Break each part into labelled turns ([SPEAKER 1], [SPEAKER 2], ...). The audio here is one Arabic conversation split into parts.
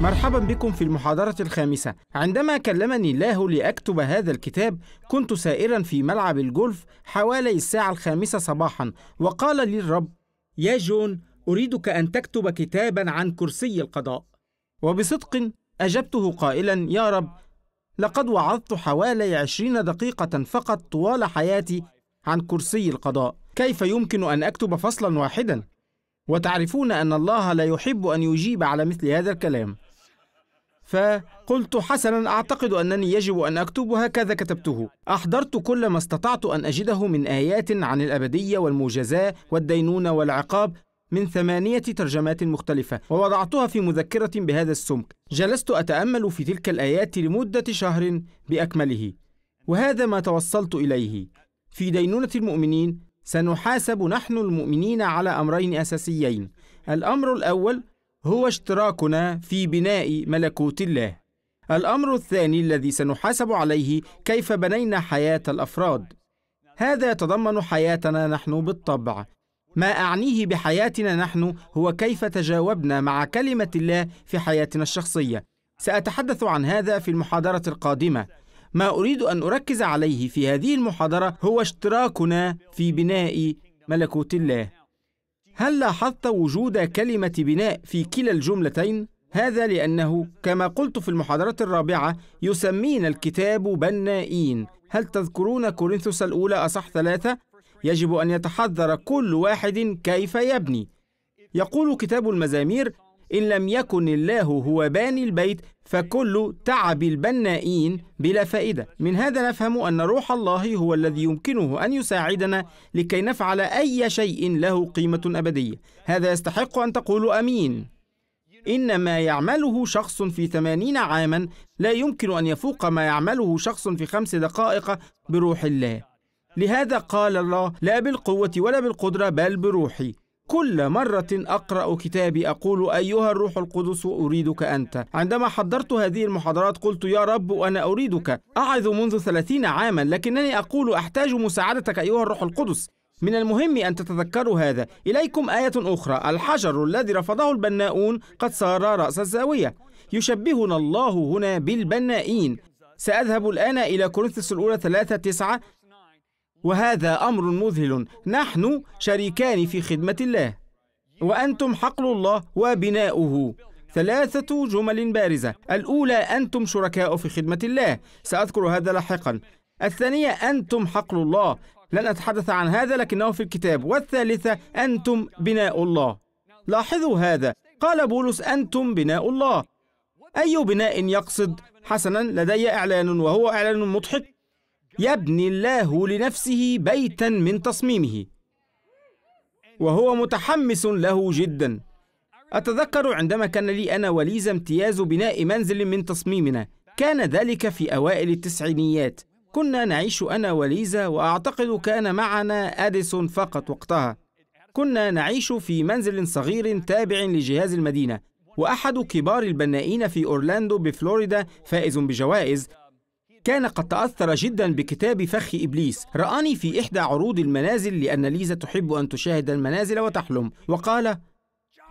[SPEAKER 1] مرحبا بكم في المحاضرة الخامسة. عندما كلمني الله لأكتب هذا الكتاب كنت سائرا في ملعب الجولف حوالي الساعة الخامسة صباحا وقال لي الرب يا جون أريدك أن تكتب كتابا عن كرسي القضاء. وبصدق أجبته قائلا يا رب لقد وعظت حوالي عشرين دقيقة فقط طوال حياتي عن كرسي القضاء. كيف يمكن أن أكتب فصلا واحدا؟ وتعرفون أن الله لا يحب أن يجيب على مثل هذا الكلام. فقلت حسنا أعتقد أنني يجب أن أكتب وهكذا كتبته. أحضرت كل ما استطعت أن أجده من آيات عن الأبدية والمجازاة والدينونة والعقاب من ثمانية ترجمات مختلفة ووضعتها في مذكرة بهذا السمك. جلست أتأمل في تلك الآيات لمدة شهر بأكمله وهذا ما توصلت إليه. في دينونة المؤمنين سنحاسب نحن المؤمنين على أمرين أساسيين. الأمر الأول هو اشتراكنا في بناء ملكوت الله. الأمر الثاني الذي سنحاسب عليه كيف بنينا حياة الأفراد. هذا يتضمن حياتنا نحن بالطبع. ما أعنيه بحياتنا نحن هو كيف تجاوبنا مع كلمة الله في حياتنا الشخصية. سأتحدث عن هذا في المحاضرة القادمة. ما أريد أن أركز عليه في هذه المحاضرة هو اشتراكنا في بناء ملكوت الله. هل لاحظت وجود كلمة بناء في كلا الجملتين؟ هذا لأنه كما قلت في المحاضرة الرابعة يسمينا الكتاب بنائين هل تذكرون كورنثوس الأولى أصح ثلاثة؟ يجب أن يتحذر كل واحد كيف يبني يقول كتاب المزامير إن لم يكن الله هو باني البيت فكل تعب البنائين بلا فائدة. من هذا نفهم أن روح الله هو الذي يمكنه أن يساعدنا لكي نفعل أي شيء له قيمة أبدية. هذا يستحق أن تقولوا أمين. إن ما يعمله شخص في ثمانين عاما لا يمكن أن يفوق ما يعمله شخص في خمس دقائق بروح الله. لهذا قال الله لا بالقوة ولا بالقدرة بل بروحي. كل مرة أقرأ كتابي أقول أيها الروح القدس أريدك أنت. عندما حضرت هذه المحاضرات قلت يا رب أنا أريدك. أعظ منذ ثلاثين عاما لكنني أقول أحتاج مساعدتك أيها الروح القدس. من المهم أن تتذكروا هذا. إليكم آية أخرى. الحجر الذي رفضه البناؤون قد صار رأس الزاوية. يشبهنا الله هنا بالبنائين. سأذهب الآن إلى كورنثوس الأولى ثلاثة تسعة. وهذا أمر مذهل. نحن شريكان في خدمة الله. وأنتم حقل الله وبناؤه. ثلاثة جمل بارزة. الأولى أنتم شركاء في خدمة الله. سأذكر هذا لاحقا. الثانية أنتم حقل الله. لن أتحدث عن هذا لكنه في الكتاب. والثالثة أنتم بناء الله. لاحظوا هذا. قال بولس أنتم بناء الله. أي بناء يقصد؟ حسنا لدي إعلان وهو إعلان مضحك. يبني الله لنفسه بيتا من تصميمه. وهو متحمس له جدا. أتذكر عندما كان لي أنا وليزا امتياز بناء منزل من تصميمنا. كان ذلك في أوائل التسعينيات. كنا نعيش أنا وليزا وأعتقد كان معنا أديسون فقط وقتها. كنا نعيش في منزل صغير تابع لجهاز المدينة. وأحد كبار البنائين في أورلاندو بفلوريدا فائز بجوائز. كان قد تأثر جدا بكتاب فخ إبليس. رآني في إحدى عروض المنازل لأن ليزا تحب أن تشاهد المنازل وتحلم. وقال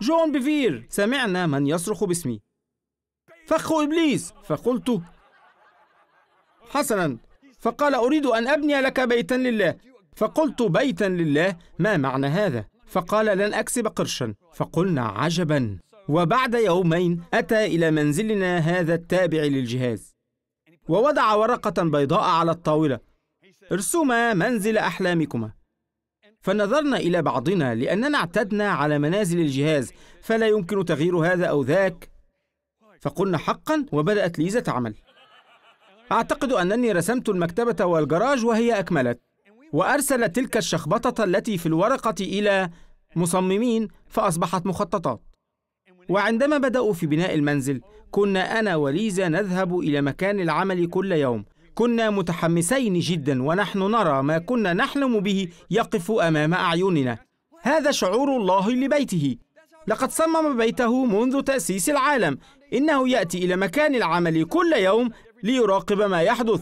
[SPEAKER 1] جون بيفير سمعنا من يصرخ باسمي. فخ إبليس. فقلت حسنا. فقال أريد أن أبني لك بيتا لله. فقلت بيتا لله؟ ما معنى هذا؟ فقال لن أكسب قرشا. فقلنا عجبا. وبعد يومين أتى إلى منزلنا هذا التابع للجهاز. ووضع ورقة بيضاء على الطاولة. ارسما منزل أحلامكما. فنظرنا إلى بعضنا لأننا اعتدنا على منازل الجهاز فلا يمكن تغيير هذا أو ذاك. فقلنا حقا وبدأت ليزا تعمل أعتقد أنني رسمت المكتبة والجراج وهي أكملت. وأرسلت تلك الشخبطة التي في الورقة إلى مصممين فأصبحت مخططات. وعندما بدأوا في بناء المنزل كنا أنا وليزا نذهب إلى مكان العمل كل يوم. كنا متحمسين جدا ونحن نرى ما كنا نحلم به يقف أمام أعيننا. هذا شعور الله لبيته. لقد صمم بيته منذ تأسيس العالم. إنه يأتي إلى مكان العمل كل يوم ليراقب ما يحدث.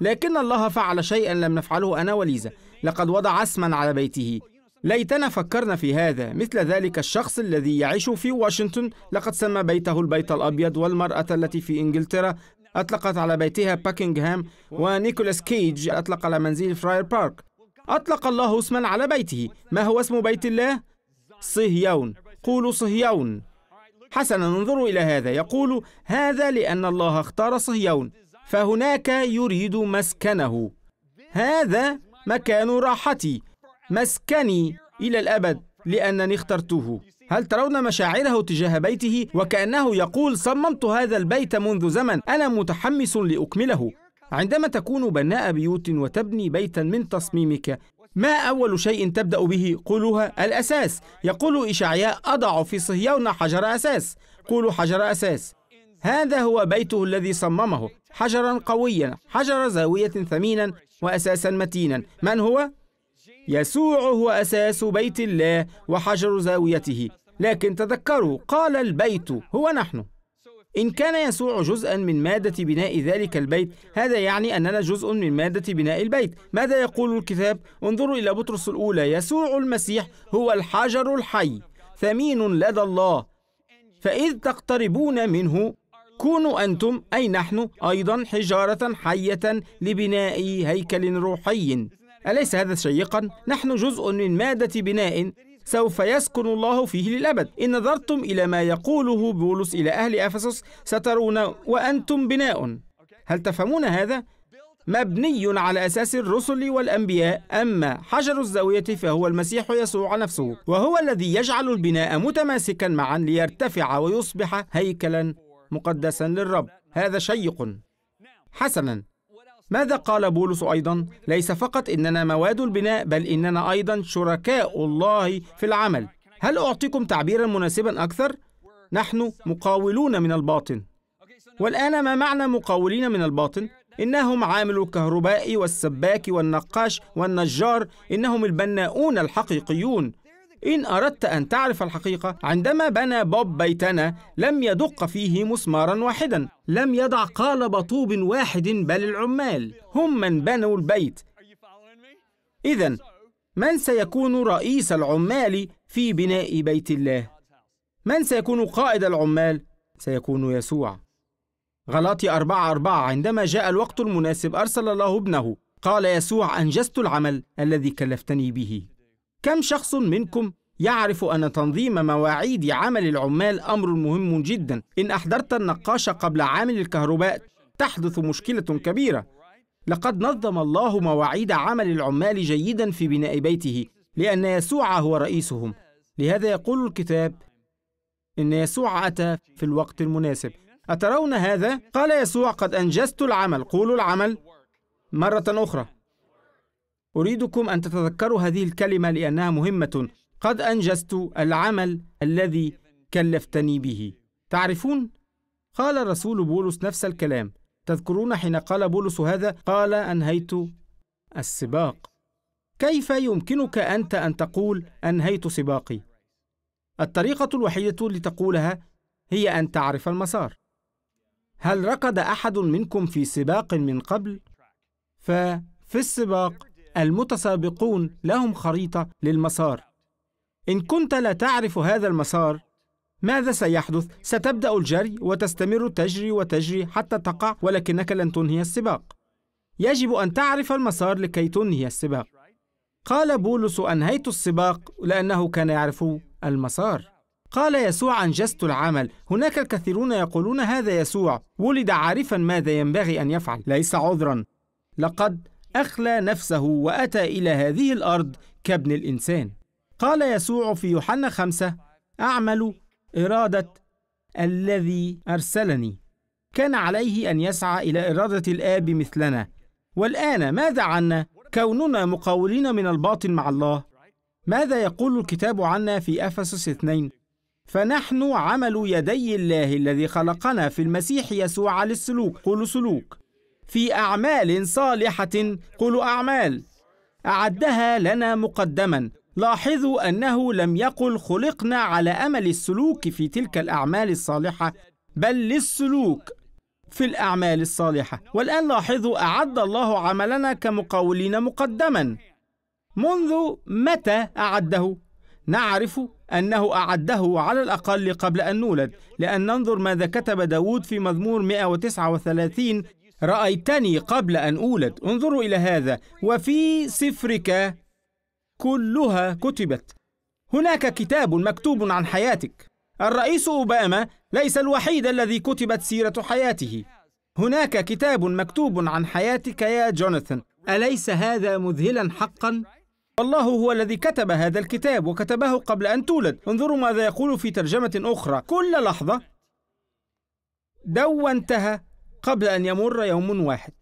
[SPEAKER 1] لكن الله فعل شيئا لم نفعله أنا وليزا. لقد وضع اسما على بيته. ليتنا فكرنا في هذا مثل ذلك الشخص الذي يعيش في واشنطن. لقد سمى بيته البيت الأبيض والمرأة التي في إنجلترا. أطلقت على بيتها باكنغهام ونيكولاس كيج أطلق على منزل فراير بارك. أطلق الله اسما على بيته. ما هو اسم بيت الله؟ صهيون. قولوا صهيون. حسنا انظروا إلى هذا. يقول هذا لأن الله اختار صهيون فهناك يريد مسكنه. هذا مكان راحتي. مسكني إلى الأبد لأنني اخترته. هل ترون مشاعره تجاه بيته؟ وكأنه يقول صممت هذا البيت منذ زمن أنا متحمس لأكمله. عندما تكون بناء بيوت وتبني بيتا من تصميمك ما أول شيء تبدأ به؟ قولها الأساس. يقول إشعياء أضع في صهيون حجر أساس. قولوا حجر أساس. هذا هو بيته الذي صممه. حجرا قويا حجر زاوية ثمينا وأساسا متينا. من هو؟ يسوع هو أساس بيت الله وحجر زاويته. لكن تذكروا قال البيت هو نحن. إن كان يسوع جزءا من مادة بناء ذلك البيت هذا يعني أننا جزء من مادة بناء البيت. ماذا يقول الكتاب؟ انظروا إلى بطرس الأولى. يسوع المسيح هو الحجر الحي ثمين لدى الله. فإذ تقتربون منه كونوا أنتم أي نحن أيضا حجارة حية لبناء هيكل روحي. أليس هذا شيقا؟ نحن جزء من مادة بناء سوف يسكن الله فيه للأبد. إن نظرتم إلى ما يقوله بولس إلى أهل أفسس سترون وأنتم بناء. هل تفهمون هذا؟ مبني على أساس الرسل والأنبياء أما حجر الزاوية فهو المسيح يسوع نفسه وهو الذي يجعل البناء متماسكا معا ليرتفع ويصبح هيكلا مقدسا للرب. هذا شيق. حسنا. ماذا قال بولس أيضا؟ ليس فقط إننا مواد البناء بل إننا أيضا شركاء الله في العمل هل أعطيكم تعبيرا مناسبا أكثر؟ نحن مقاولون من الباطن والآن ما معنى مقاولين من الباطن؟ إنهم عامل الكهرباء والسباك والنقاش والنجار إنهم البناؤون الحقيقيون إن أردت أن تعرف الحقيقة عندما بنى بوب بيتنا لم يدق فيه مسمارا واحدا. لم يضع قالب طوب واحد بل العمال. هم من بنوا البيت. إذا من سيكون رئيس العمال في بناء بيت الله؟ من سيكون قائد العمال؟ سيكون يسوع. غلاطي أربعة أربعة عندما جاء الوقت المناسب أرسل الله ابنه. قال يسوع أنجزت العمل الذي كلفتني به. كم شخص منكم يعرف أن تنظيم مواعيد عمل العمال أمر مهم جدا؟ إن أحضرت النقاش قبل عامل الكهرباء تحدث مشكلة كبيرة. لقد نظم الله مواعيد عمل العمال جيدا في بناء بيته لأن يسوع هو رئيسهم. لهذا يقول الكتاب إن يسوع أتى في الوقت المناسب. أترون هذا؟ قال يسوع قد أنجزت العمل. قولوا العمل مرة أخرى. أريدكم أن تتذكروا هذه الكلمة لأنها مهمة. قد أنجزت العمل الذي كلفتني به. تعرفون؟ قال الرسول بولس نفس الكلام. تذكرون حين قال بولس هذا؟ قال أنهيت السباق. كيف يمكنك أنت أن تقول أنهيت سباقي؟ الطريقة الوحيدة لتقولها هي أن تعرف المسار. هل ركض أحد منكم في سباق من قبل؟ ففي السباق المتسابقون لهم خريطة للمسار إن كنت لا تعرف هذا المسار ماذا سيحدث؟ ستبدأ الجري وتستمر تجري وتجري حتى تقع ولكنك لن تنهي السباق. يجب أن تعرف المسار لكي تنهي السباق. قال بولس أنهيت السباق لأنه كان يعرف المسار. قال يسوع أنجزت العمل. هناك الكثيرون يقولون هذا يسوع ولد عارفا ماذا ينبغي أن يفعل، ليس عذرا. لقد أخلى نفسه وأتى إلى هذه الأرض كابن الإنسان. قال يسوع في يوحنا خمسة أعمل إرادة الذي أرسلني. كان عليه أن يسعى إلى إرادة الآب مثلنا. والآن ماذا عنا؟ كوننا مقاولين من الباطن مع الله. ماذا يقول الكتاب عنا في أفسس اثنين؟ فنحن عمل يدي الله الذي خلقنا في المسيح يسوع للسلوك قولوا سلوك. في أعمال صالحة. قولوا أعمال. أعدها لنا مقدما. لاحظوا أنه لم يقل خلقنا على أمل السلوك في تلك الأعمال الصالحة بل للسلوك في الأعمال الصالحة. والآن لاحظوا أعد الله عملنا كمقاولين مقدما. منذ متى أعده؟ نعرف أنه أعده على الأقل قبل أن نولد لأن ننظر ماذا كتب داود في مزمور 139 رأيتني قبل أن أولد. انظروا إلى هذا. وفي سفرك كلها كتبت. هناك كتاب مكتوب عن حياتك. الرئيس أوباما ليس الوحيد الذي كتبت سيرة حياته. هناك كتاب مكتوب عن حياتك يا جوناثان. أليس هذا مذهلا حقا؟ الله هو الذي كتب هذا الكتاب وكتبه قبل أن تولد. انظروا ماذا يقول في ترجمة أخرى. كل لحظة دونتها قبل أن يمر يوم واحد.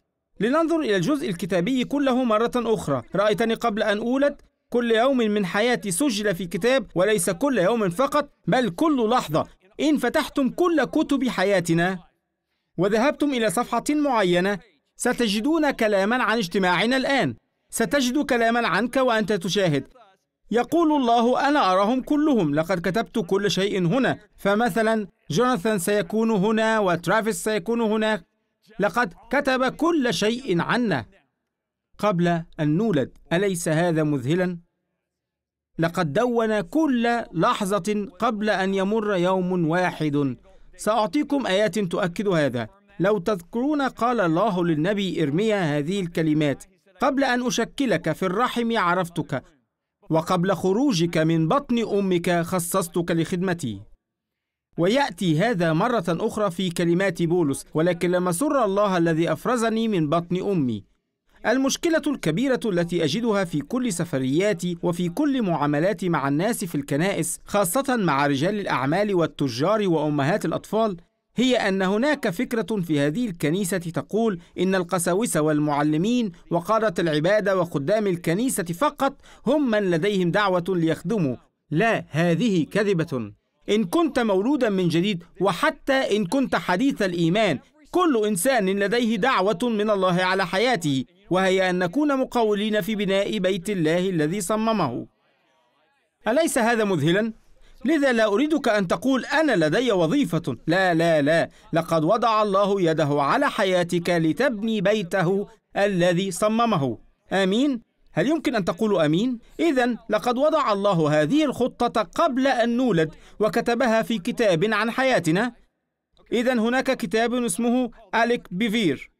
[SPEAKER 1] لننظر إلى الجزء الكتابي كله مرة أخرى. رأيتني قبل أن أولد؟ كل يوم من حياتي سجل في كتاب وليس كل يوم فقط بل كل لحظة. إن فتحتم كل كتب حياتنا وذهبتم إلى صفحة معينة ستجدون كلاما عن اجتماعنا الآن. ستجد كلاما عنك وأنت تشاهد. يقول الله أنا أراهم كلهم. لقد كتبت كل شيء هنا. فمثلا جوناثان سيكون هنا وترافيس سيكون هناك. لقد كتب كل شيء عنا. قبل أن نولد أليس هذا مذهلا؟ لقد دون كل لحظة قبل أن يمر يوم واحد. سأعطيكم آيات تؤكد هذا. لو تذكرون قال الله للنبي إرميا هذه الكلمات قبل أن أشكلك في الرحم عرفتك وقبل خروجك من بطن أمك خصصتك لخدمتي. ويأتي هذا مرة أخرى في كلمات بولس ولكن لما سر الله الذي أفرزني من بطن أمي. المشكلة الكبيرة التي أجدها في كل سفرياتي وفي كل معاملاتي مع الناس في الكنائس خاصة مع رجال الأعمال والتجار وأمهات الأطفال هي أن هناك فكرة في هذه الكنيسة تقول إن القساوسة والمعلمين وقادة العبادة وخدام الكنيسة فقط هم من لديهم دعوة ليخدموا. لا هذه كذبة. إن كنت مولودا من جديد وحتى إن كنت حديث الإيمان كل إنسان لديه دعوة من الله على حياته وهي أن نكون مقولين في بناء بيت الله الذي صممه أليس هذا مذهلا؟ لذا لا أريدك أن تقول أنا لدي وظيفة لا لا لا لقد وضع الله يده على حياتك لتبني بيته الذي صممه آمين؟ هل يمكن أن تقولوا أمين؟ إذا لقد وضع الله هذه الخطة قبل أن نولد وكتبها في كتاب عن حياتنا. إذا هناك كتاب اسمه أليك بيفير.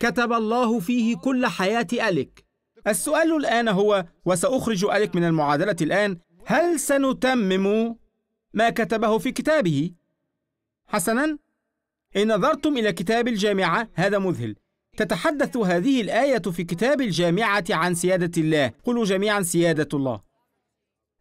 [SPEAKER 1] كتب الله فيه كل حياة أليك. السؤال الآن هو وسأخرج أليك من المعادلة الآن هل سنتمم ما كتبه في كتابه؟ حسنا. إن نظرتم إلى كتاب الجامعة هذا مذهل. تتحدث هذه الآية في كتاب الجامعة عن سيادة الله. قلوا جميعا سيادة الله.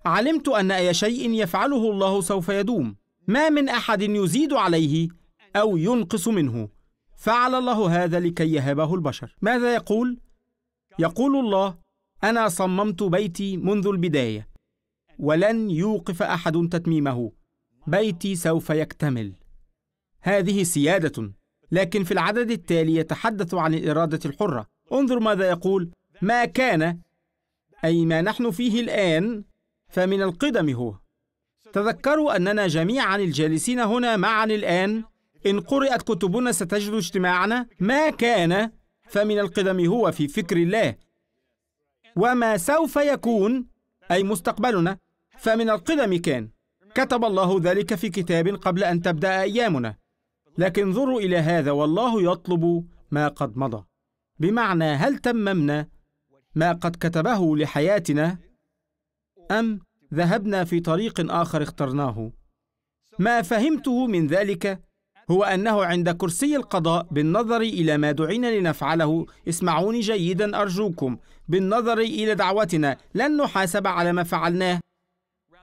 [SPEAKER 1] علمت أن أي شيء يفعله الله سوف يدوم. ما من أحد يزيد عليه أو ينقص منه. فعل الله هذا لكي يهبه البشر. ماذا يقول؟ يقول الله أنا صممت بيتي منذ البداية ولن يوقف أحد تتميمه. بيتي سوف يكتمل. هذه سيادة. لكن في العدد التالي يتحدث عن الإرادة الحرة. انظر ماذا يقول. ما كان أي ما نحن فيه الآن فمن القدم هو. تذكروا أننا جميعا الجالسين هنا معا الآن. إن قرأت كتبنا ستجد اجتماعنا. ما كان فمن القدم هو في فكر الله. وما سوف يكون أي مستقبلنا فمن القدم كان. كتب الله ذلك في كتاب قبل أن تبدأ أيامنا. لكن انظروا إلى هذا والله يطلب ما قد مضى. بمعنى هل تممنا ما قد كتبه لحياتنا أم ذهبنا في طريق آخر اخترناه؟ ما فهمته من ذلك هو أنه عند كرسي القضاء بالنظر إلى ما دعينا لنفعله اسمعوني جيدا أرجوكم بالنظر إلى دعوتنا لن نحاسب على ما فعلناه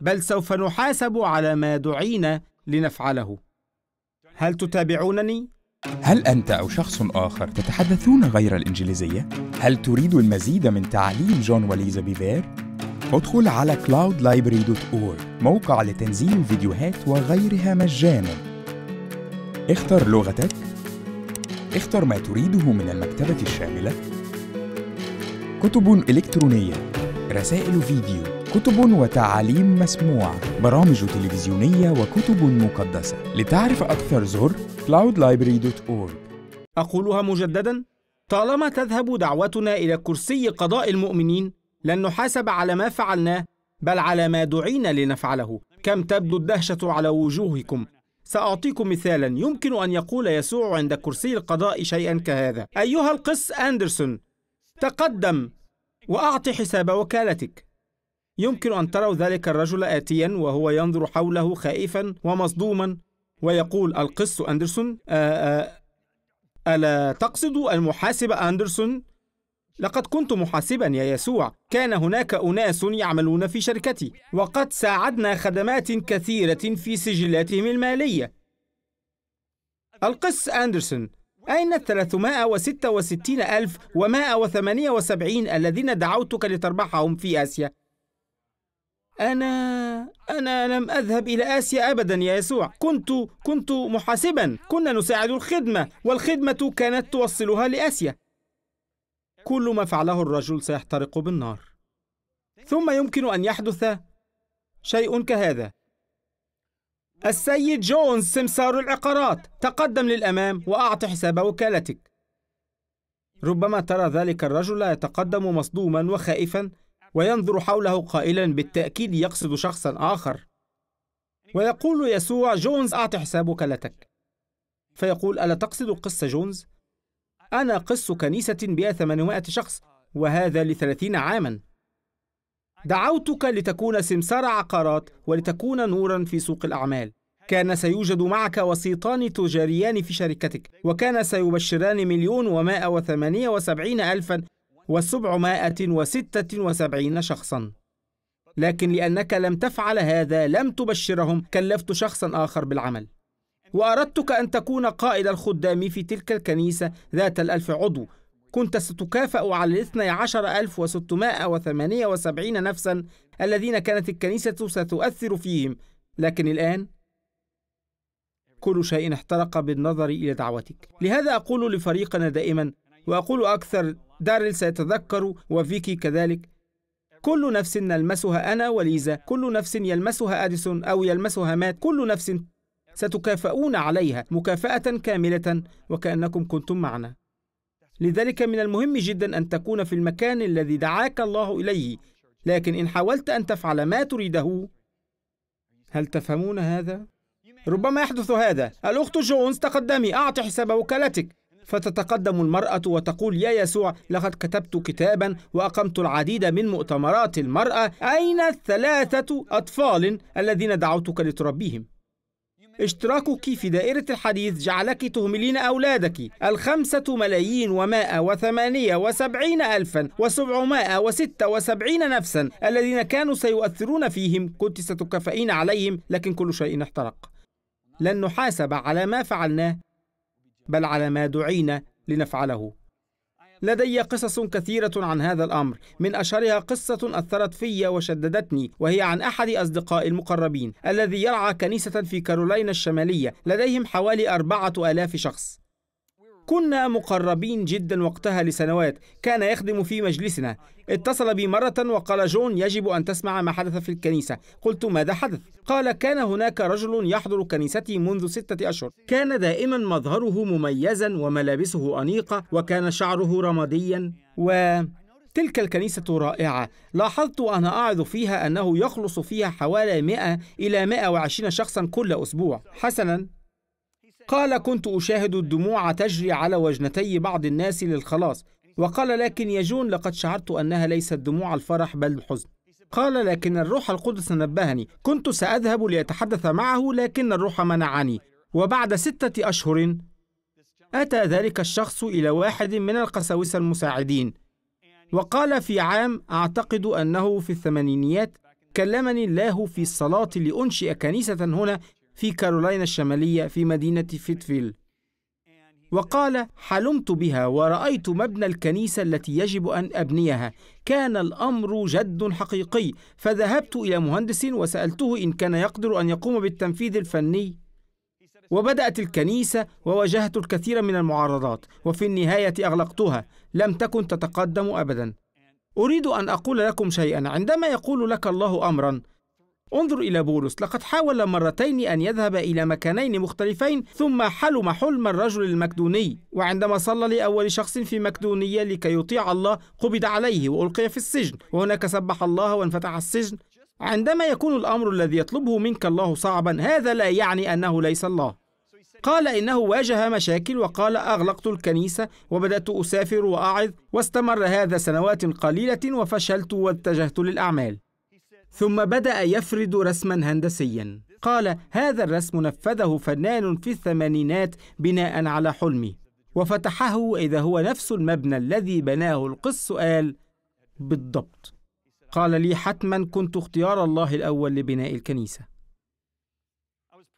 [SPEAKER 1] بل سوف نحاسب على ما دعينا لنفعله. هل تتابعونني؟
[SPEAKER 2] هل أنت أو شخص آخر تتحدثون غير الإنجليزية؟ هل تريد المزيد من تعليم جون وليزا بيفير؟ ادخل على cloudlibrary.org موقع لتنزيل الفيديوهات وغيرها مجانا اختر لغتك اختر ما تريده من المكتبة الشاملة كتب إلكترونية رسائل فيديو كتب وتعاليم مسموعة برامج تلفزيونية وكتب مقدسة. لتعرف أكثر زر cloudlibrary.org
[SPEAKER 1] أقولها مجددا. طالما تذهب دعوتنا إلى كرسي قضاء المؤمنين لن نحاسب على ما فعلناه بل على ما دعينا لنفعله. كم تبدو الدهشة على وجوهكم. سأعطيكم مثالا. يمكن أن يقول يسوع عند كرسي القضاء شيئا كهذا. أيها القس أندرسون تقدم وأعط حساب وكالتك. يمكن أن تروا ذلك الرجل آتيا وهو ينظر حوله خائفا ومصدوما ويقول القس أندرسون آآ آآ ألا تقصد المحاسب أندرسون؟ لقد كنت محاسبا يا يسوع كان هناك أناس يعملون في شركتي وقد ساعدنا خدمات كثيرة في سجلاتهم المالية القس أندرسون أين الثلاثمائة وستة وستين ألف ومائة وثمانية وسبعين الذين دعوتك لتربحهم في آسيا؟ أنا أنا لم أذهب إلى آسيا أبدا يا يسوع. كنت كنت محاسبا. كنا نساعد الخدمة والخدمة كانت توصلها لآسيا. كل ما فعله الرجل سيحترق بالنار. ثم يمكن أن يحدث شيء كهذا. السيد جونز سمسار العقارات. تقدم للأمام وأعط حساب وكالتك. ربما ترى ذلك الرجل يتقدم مصدوما وخائفا. وينظر حوله قائلا بالتأكيد يقصد شخصا آخر. ويقول يسوع جونز أعط حساب وكالتك فيقول ألا تقصد قصة جونز؟ أنا قس كنيسة بها 800 شخص وهذا لثلاثين عاما. دعوتك لتكون سمسار عقارات ولتكون نورا في سوق الأعمال. كان سيوجد معك وسيطان تجاريان في شركتك وكان سيبشران مليون ومائة وثمانية وسبعين ألفا وسبعمائة وستة وسبعين شخصا. لكن لأنك لم تفعل هذا لم تبشرهم كلفت شخصا آخر بالعمل. وأردتك أن تكون قائد الخدام في تلك الكنيسة ذات الألف عضو. كنت ستكافأ على الاثني عشر ألف وستمائة وثمانية وسبعين نفسا الذين كانت الكنيسة ستؤثر فيهم. لكن الآن كل شيء احترق بالنظر إلى دعوتك. لهذا أقول لفريقنا دائما وأقول أكثر داريل سيتذكر وفيكي كذلك. كل نفس نلمسها أنا وليزا كل نفس يلمسها أديسون أو يلمسها مات كل نفس ستكافؤون عليها مكافأة كاملة وكأنكم كنتم معنا. لذلك من المهم جدا أن تكون في المكان الذي دعاك الله إليه. لكن إن حاولت أن تفعل ما تريده هل تفهمون هذا؟ ربما يحدث هذا. الأخت جونز تقدمي أعطي حساب وكالتك. فتتقدم المرأة وتقول يا يسوع لقد كتبت كتابا وأقمت العديد من مؤتمرات المرأة. أين الثلاثة أطفال الذين دعوتك لتربيهم؟ اشتراكك في دائرة الحديث جعلك تهملين أولادك. الخمسة ملايين ومائة وثمانية وسبعين ألفا وسبعمائة وستة وسبعين نفسا الذين كانوا سيؤثرون فيهم. كنت ستكافئين عليهم لكن كل شيء احترق. لن نحاسب على ما فعلناه. بل على ما دعينا لنفعله. لدي قصص كثيرة عن هذا الأمر. من أشهرها قصة أثرت في وشددتني وهي عن أحد أصدقائي المقربين الذي يرعى كنيسة في كارولينا الشمالية. لديهم حوالي أربعة آلاف شخص. كنا مقربين جدا وقتها لسنوات كان يخدم في مجلسنا. اتصل بي مرة وقال جون يجب أن تسمع ما حدث في الكنيسة. قلت ماذا حدث؟ قال كان هناك رجل يحضر كنيستي منذ ستة أشهر. كان دائما مظهره مميزا وملابسه أنيقة وكان شعره رماديا. و تلك الكنيسة رائعة. لاحظت وأنا أعظ فيها أنه يخلص فيها حوالي 100 إلى 120 شخصا كل أسبوع. حسنا. قال كنت أشاهد الدموع تجري على وجنتي بعض الناس للخلاص وقال لكن يا جون لقد شعرت أنها ليست دموع الفرح بل الحزن قال لكن الروح القدس نبهني كنت سأذهب لأتحدث معه لكن الروح منعني. وبعد ستة أشهر أتى ذلك الشخص إلى واحد من القساوسة المساعدين وقال في عام أعتقد أنه في الثمانينيات كلمني الله في الصلاة لأنشئ كنيسة هنا في كارولينا الشمالية في مدينة فيتفيل. وقال حلمت بها ورأيت مبنى الكنيسة التي يجب أن أبنيها. كان الأمر جد حقيقي فذهبت إلى مهندس وسألته إن كان يقدر أن يقوم بالتنفيذ الفني. وبدأت الكنيسة وواجهت الكثير من المعارضات وفي النهاية أغلقتها. لم تكن تتقدم أبدا. أريد أن أقول لكم شيئا. عندما يقول لك الله أمرا انظر إلى بولس لقد حاول مرتين أن يذهب إلى مكانين مختلفين ثم حلم حلم الرجل المكدوني. وعندما صلى لأول شخص في مكدونية لكي يطيع الله قبض عليه وألقي في السجن. وهناك سبح الله وانفتح السجن. عندما يكون الأمر الذي يطلبه منك الله صعبا هذا لا يعني أنه ليس الله. قال إنه واجه مشاكل وقال أغلقت الكنيسة وبدأت أسافر وأعظ واستمر هذا سنوات قليلة وفشلت واتجهت للأعمال. ثم بدأ يفرد رسما هندسيا. قال هذا الرسم نفذه فنان في الثمانينات بناء على حلمي. وفتحه إذا هو نفس المبنى الذي بناه القس سؤال بالضبط. قال لي حتما كنت اختيار الله الأول لبناء الكنيسة.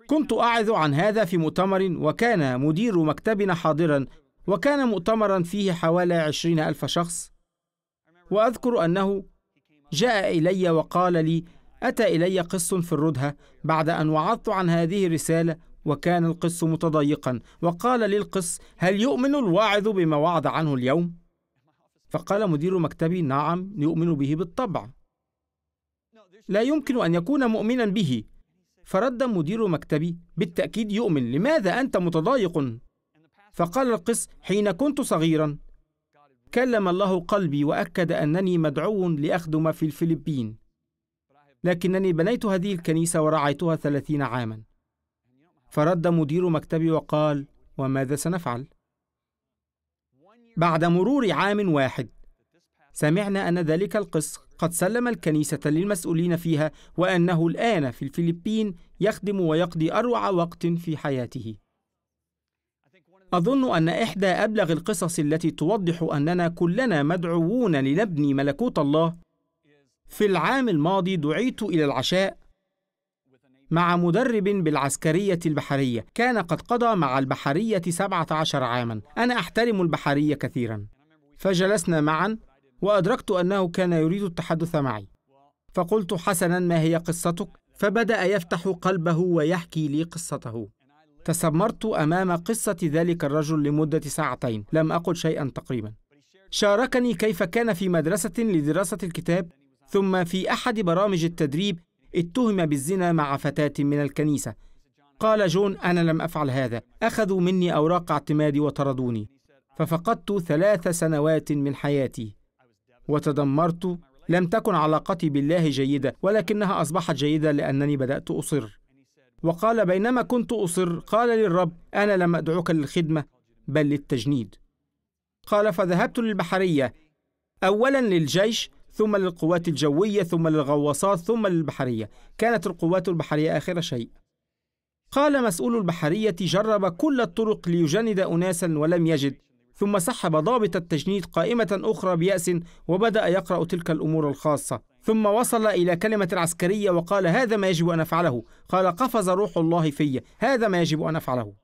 [SPEAKER 1] كنت أعظ عن هذا في مؤتمر وكان مدير مكتبنا حاضرا وكان مؤتمرا فيه حوالي عشرين ألف شخص. وأذكر أنه جاء إلي وقال لي أتى إلي قس في الردهة بعد أن وعظت عن هذه الرسالة وكان القس متضايقا وقال لي هل يؤمن الواعظ بما وعظ عنه اليوم؟ فقال مدير مكتبي نعم يؤمن به بالطبع لا يمكن أن يكون مؤمنا به فرد مدير مكتبي بالتأكيد يؤمن لماذا أنت متضايق؟ فقال القس حين كنت صغيرا كلم الله قلبي وأكد أنني مدعو لأخدم في الفلبين لكنني بنيت هذه الكنيسة ورعيتها ثلاثين عاما فرد مدير مكتبي وقال وماذا سنفعل؟ بعد مرور عام واحد سمعنا أن ذلك القس قد سلم الكنيسة للمسؤولين فيها وأنه الآن في الفلبين يخدم ويقضي أروع وقت في حياته. أظن أن إحدى أبلغ القصص التي توضح أننا كلنا مدعوون لنبني ملكوت الله في العام الماضي دعيت إلى العشاء مع مدرب بالعسكرية البحرية. كان قد قضى مع البحرية سبعة عشر عاما. أنا أحترم البحرية كثيرا. فجلسنا معا وأدركت أنه كان يريد التحدث معي. فقلت حسنا ما هي قصتك؟ فبدأ يفتح قلبه ويحكي لي قصته. تسمرت أمام قصة ذلك الرجل لمدة ساعتين لم أقل شيئا تقريبا. شاركني كيف كان في مدرسة لدراسة الكتاب ثم في أحد برامج التدريب اتهم بالزنا مع فتاة من الكنيسة. قال جون أنا لم أفعل هذا أخذوا مني أوراق اعتمادي وطردوني ففقدت ثلاث سنوات من حياتي. وتدمرت لم تكن علاقتي بالله جيدة ولكنها أصبحت جيدة لأنني بدأت أصر. وقال بينما كنت أصر. قال لي الرب أنا لم أدعوك للخدمة بل للتجنيد. قال فذهبت للبحرية أولا للجيش ثم للقوات الجوية ثم للغواصات ثم للبحرية. كانت القوات البحرية آخر شيء. قال مسؤول البحرية جرب كل الطرق ليجند أناسا ولم يجد ثم سحب ضابط التجنيد قائمة أخرى بيأس وبدأ يقرأ تلك الأمور الخاصة. ثم وصل إلى كلمة العسكرية وقال هذا ما يجب أن أفعله. قال قفز روح الله في هذا ما يجب أن أفعله.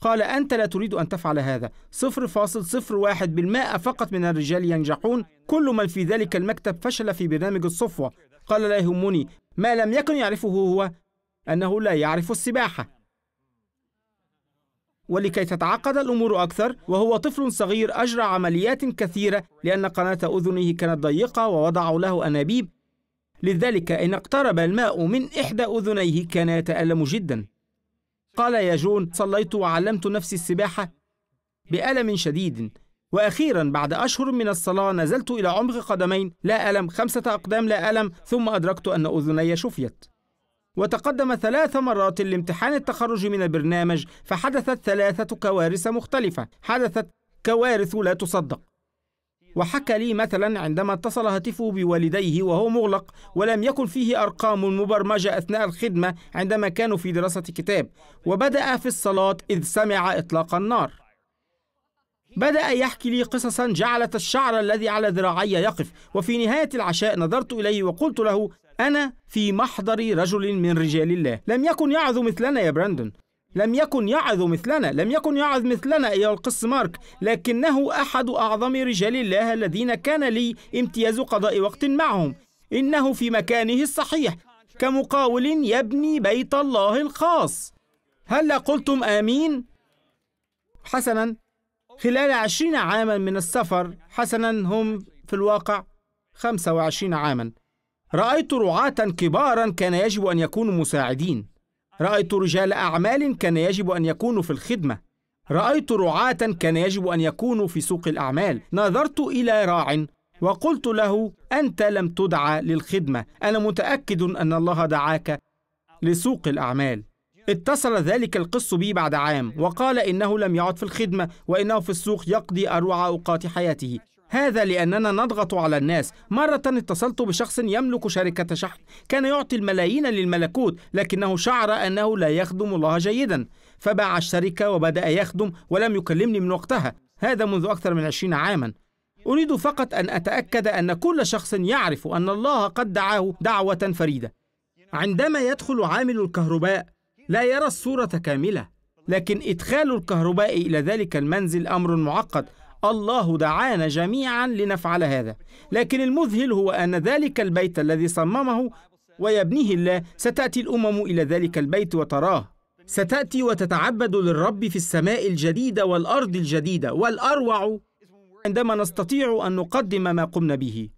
[SPEAKER 1] قال أنت لا تريد أن تفعل هذا. صفر فاصل صفر واحد بالمائة فقط من الرجال ينجحون. كل من في ذلك المكتب فشل في برنامج الصفوة. قال لا يهمني. ما لم يكن يعرفه هو أنه لا يعرف السباحة. ولكي تتعقد الأمور أكثر وهو طفل صغير أجرى عمليات كثيرة لأن قناة أذنه كانت ضيقة ووضعوا له أنابيب. لذلك إن اقترب الماء من إحدى أذنيه كان يتألم جدا. قال يا جون صليت وعلمت نفسي السباحة بألم شديد. وأخيرا بعد أشهر من الصلاة نزلت إلى عمق قدمين لا ألم خمسة أقدام لا ألم ثم أدركت أن أذني شفيت. وتقدم ثلاث مرات لامتحان التخرج من البرنامج فحدثت ثلاثة كوارث مختلفة. حدثت كوارث لا تصدق. وحكى لي مثلا عندما اتصل هاتفه بوالديه وهو مغلق ولم يكن فيه أرقام مبرمجة أثناء الخدمة عندما كانوا في دراسة كتاب وبدأ في الصلاة إذ سمع إطلاق النار. بدأ يحكي لي قصصا جعلت الشعر الذي على ذراعي يقف وفي نهاية العشاء نظرت إليه وقلت له أنا في محضر رجل من رجال الله لم يكن يعظ مثلنا يا براندون. لم يكن يعظ مثلنا لم يكن يعظ مثلنا أيها القس مارك لكنه أحد أعظم رجال الله الذين كان لي امتياز قضاء وقت معهم. إنه في مكانه الصحيح كمقاول يبني بيت الله الخاص. هل قلتم آمين؟ حسنا. خلال عشرين عاما من السفر حسنا هم في الواقع خمسة وعشرين عاما. رأيت رعاة كبارا كان يجب أن يكونوا مساعدين. رأيت رجال أعمال كان يجب أن يكونوا في الخدمة. رأيت رعاة كان يجب أن يكونوا في سوق الأعمال. نظرت إلى راع وقلت له أنت لم تدعى للخدمة. أنا متأكد أن الله دعاك لسوق الأعمال. اتصل ذلك القس بي بعد عام وقال إنه لم يعد في الخدمة وإنه في السوق يقضي أروع أوقات حياته. هذا لأننا نضغط على الناس. مرة اتصلت بشخص يملك شركة شحن. كان يعطي الملايين للملكوت لكنه شعر أنه لا يخدم الله جيدا. فباع الشركة وبدأ يخدم ولم يكلمني من وقتها. هذا منذ أكثر من عشرين عاما. أريد فقط أن أتأكد أن كل شخص يعرف أن الله قد دعاه دعوة فريدة. عندما يدخل عامل الكهرباء لا يرى الصورة كاملة. لكن إدخال الكهرباء إلى ذلك المنزل أمر معقد. الله دعانا جميعا لنفعل هذا. لكن المذهل هو أن ذلك البيت الذي صممه ويبنيه الله ستأتي الأمم إلى ذلك البيت وتراه. ستأتي وتتعبد للرب في السماء الجديدة والأرض الجديدة والأروع عندما نستطيع أن نقدم ما قمنا به.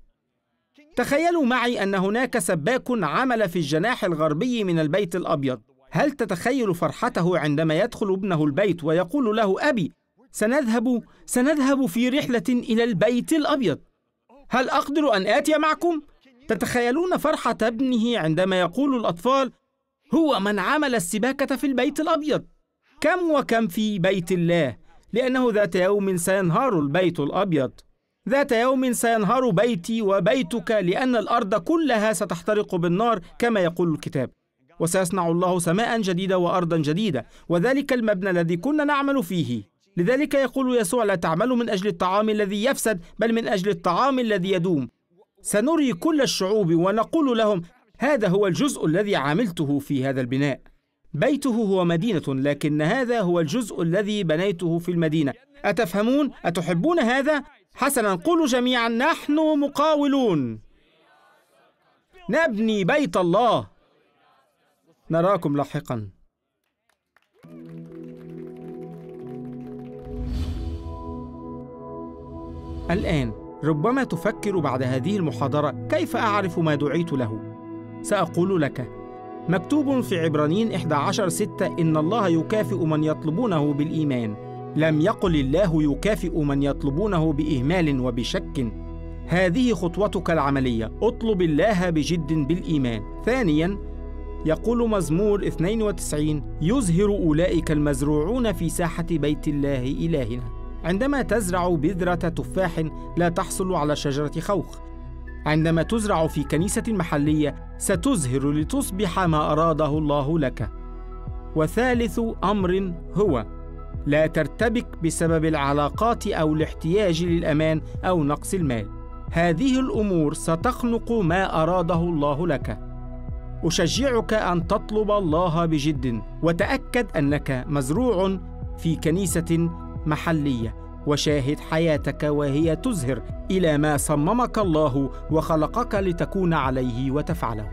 [SPEAKER 1] تخيلوا معي أن هناك سباك عمل في الجناح الغربي من البيت الأبيض. هل تتخيل فرحته عندما يدخل ابنه البيت ويقول له أبي سنذهب سنذهب في رحلة إلى البيت الأبيض. هل أقدر أن آتي معكم؟ تتخيلون فرحة ابنه عندما يقول الأطفال هو من عمل السباكة في البيت الأبيض. كم وكم في بيت الله لأنه ذات يوم سينهار البيت الأبيض. ذات يوم سينهار بيتي وبيتك لأن الأرض كلها ستحترق بالنار كما يقول الكتاب. وسيصنع الله سماء جديدة وأرضا جديدة وذلك المبنى الذي كنا نعمل فيه. لذلك يقول يسوع لا تعملوا من أجل الطعام الذي يفسد بل من أجل الطعام الذي يدوم. سنري كل الشعوب ونقول لهم هذا هو الجزء الذي عملته في هذا البناء. بيته هو مدينة لكن هذا هو الجزء الذي بنيته في المدينة. أتفهمون؟ أتحبون هذا؟ حسنا قولوا جميعا نحن مقاولون. نبني بيت الله. نراكم لاحقا. الآن ربما تفكر بعد هذه المحاضرة كيف أعرف ما دعيت له. سأقول لك مكتوب في عبرانيين 11 6 إن الله يكافئ من يطلبونه بالإيمان. لم يقل الله يكافئ من يطلبونه بإهمال وبشك. هذه خطوتك العملية. اطلب الله بجد بالإيمان. ثانيا يقول مزمور 92 يزهر أولئك المزروعون في ساحة بيت الله إلهنا. عندما تزرع بذرة تفاح لا تحصل على شجرة خوخ. عندما تزرع في كنيسة محلية ستزهر لتصبح ما أراده الله لك. وثالث أمر هو لا ترتبك بسبب العلاقات أو الاحتياج للأمان أو نقص المال. هذه الأمور ستخنق ما أراده الله لك. أشجعك أن تطلب الله بجد وتأكد أنك مزروع في كنيسة محلية. وشاهد حياتك وهي تزهر إلى ما صممك الله وخلقك لتكون عليه وتفعله.